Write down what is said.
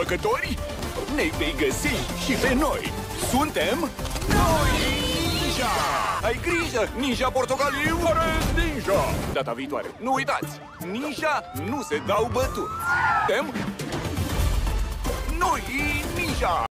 binefăcători? Ne vei găsi și pe noi! Suntem Noi Ninja! Ai grijă! Ninja portocaliu are ninja! Data viitoare, nu uitați! Ninja nu se dau bătut! Suntem Noi Ninja!